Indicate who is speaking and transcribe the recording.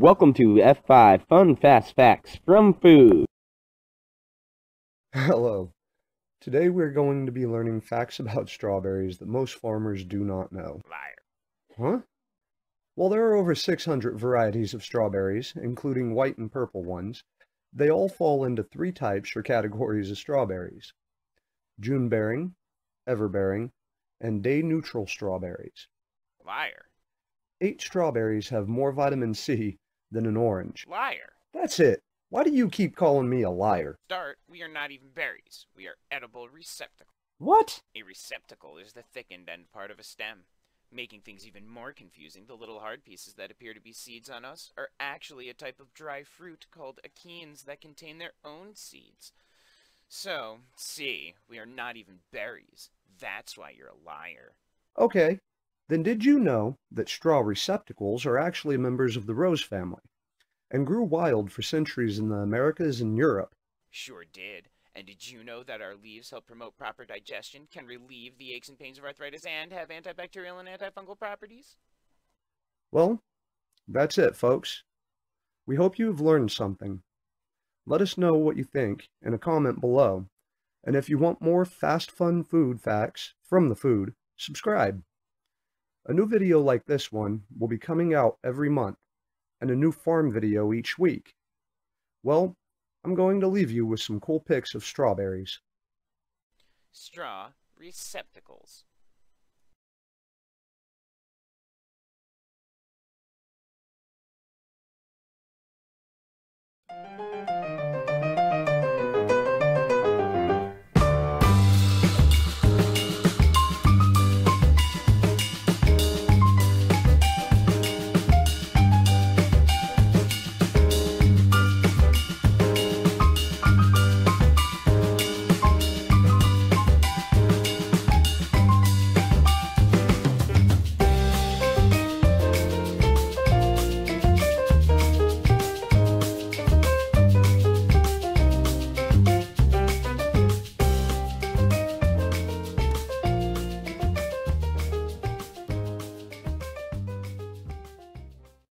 Speaker 1: Welcome to F5 Fun Fast Facts from Food.
Speaker 2: Hello. Today we're going to be learning facts about strawberries that most farmers do not know.
Speaker 3: Liar.
Speaker 2: Huh? While there are over 600 varieties of strawberries, including white and purple ones, they all fall into three types or categories of strawberries. June-bearing, ever-bearing, and day-neutral strawberries.
Speaker 3: Liar.
Speaker 2: Eight strawberries have more vitamin C than an orange.
Speaker 3: Liar.
Speaker 2: That's it. Why do you keep calling me a liar?
Speaker 3: Start, we are not even berries. We are edible receptacles.
Speaker 2: What?
Speaker 3: A receptacle is the thickened end part of a stem. Making things even more confusing, the little hard pieces that appear to be seeds on us are actually a type of dry fruit called achenes that contain their own seeds. So, see, we are not even berries. That's why you're a liar.
Speaker 2: Okay. Then did you know that straw receptacles are actually members of the rose family and grew wild for centuries in the Americas and Europe?
Speaker 3: Sure did. And did you know that our leaves help promote proper digestion, can relieve the aches and pains of arthritis, and have antibacterial and antifungal properties?
Speaker 2: Well, that's it, folks. We hope you have learned something. Let us know what you think in a comment below. And if you want more fast, fun food facts from the food, subscribe. A new video like this one will be coming out every month, and a new farm video each week. Well, I'm going to leave you with some cool pics of strawberries.
Speaker 3: Straw receptacles.